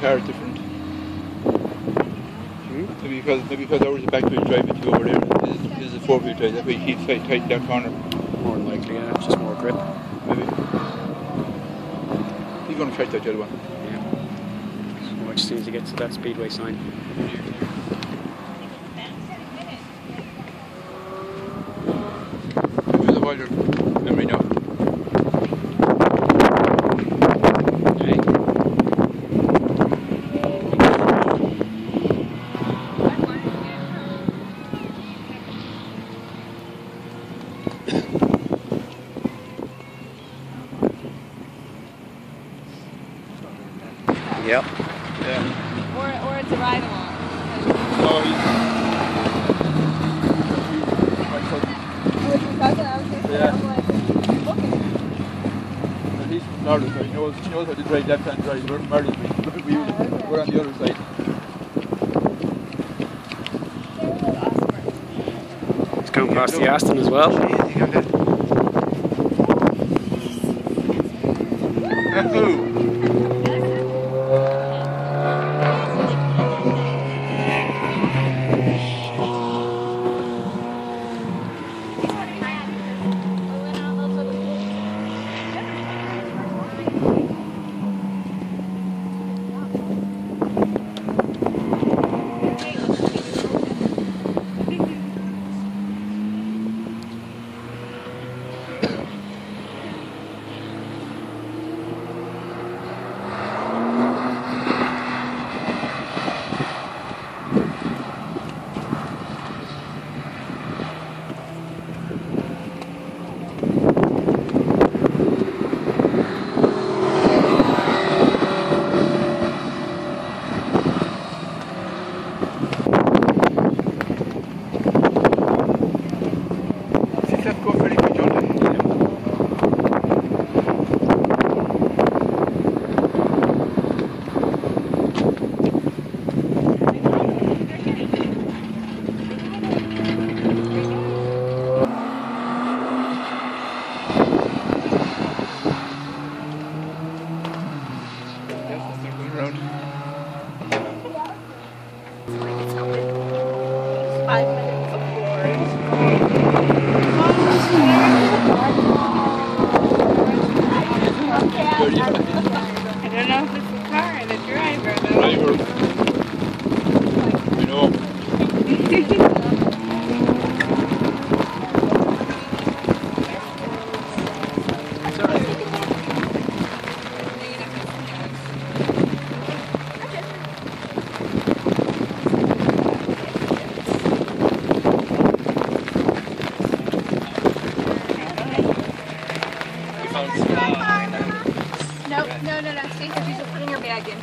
car is different. Hmm? Maybe because maybe because ours is back wheel drive and you over there. This is, this is a four wheel drive. That's why you keep tight, tight that corner. More than likely, yeah. It's just more grip. Maybe. You're going to try that the other one. Yeah. Watch as soon as he gets to that speedway sign. Do the wider Yep. Yeah. Or, or it's a ride along. No, he's. Oh, it's your cousin? I was gonna say, Yeah. I'm like, okay. And he's from Florida, so he knows, he knows how to drive left hand drive. We're from Ireland. We, we, Oh, okay. we're on the other side. It's coming past the Aston as well. Ooh. Five minutes of. I don't know if it's the car or the driver though. Driver. I know. No, no, no, sí, estoy sufriendo que alguien.